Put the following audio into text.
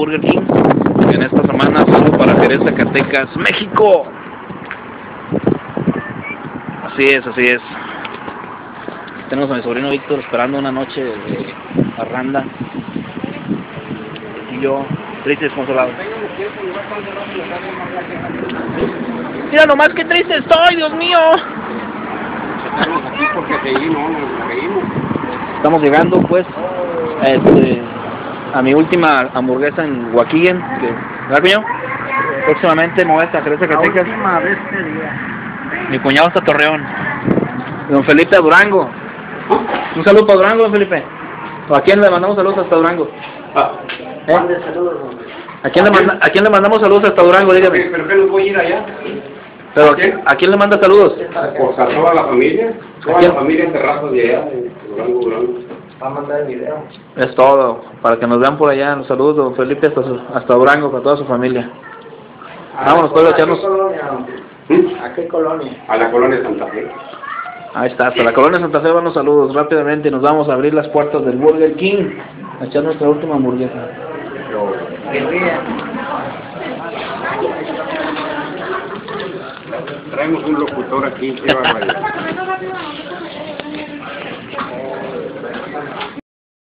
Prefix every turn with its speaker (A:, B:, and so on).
A: Burger King. En esta semana salgo para Jerez, Zacatecas, México. Así es, así es. Tenemos a mi sobrino Víctor esperando una noche de parranda. Y yo, triste y desconsolado. Mira nomás qué triste estoy, Dios mío.
B: Estamos
A: llegando pues este, a mi última hamburguesa en que, ¿verdad cuñado? Próximamente me voy a Jerez, Zacatecas.
B: vez que día.
A: Mi cuñado está Torreón. Don Felipe Durango. Un saludo para Durango, don Felipe. ¿A quién le mandamos saludos hasta Durango?
B: Ah,
A: ¿Eh? ¿A quién, le manda- ¿A quién le mandamos saludos hasta Durango? Dígame.
B: ¿Pero qué voy a ir allá?
A: Pero,
B: ¿A quién?
A: ¿A quién le manda saludos?
B: Pues a toda la familia. Toda la familia en terrazas de allá, de Durango, Durango.
C: Va a mandar el video.
A: Es todo. Para que nos vean por allá. Un saludo, don Felipe, hasta, su- hasta Durango, para toda su familia. Vámonos, pues, a
C: ¿A qué
A: echarnos.
C: colonia?
B: ¿Mm?
C: ¿A qué colonia?
B: A la colonia Santa Fe.
A: Ahí está, hasta la colonia Santa Fe van los saludos. Rápidamente nos vamos a abrir las puertas del Burger King. A echar nuestra última hamburguesa.
B: Traemos un locutor aquí, qué barbaridad.